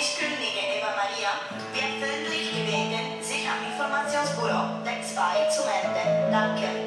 Ich kündige Eva Maria wird freundlich gebeten, sich am Informationsbüro Der 2 zu melden. Danke.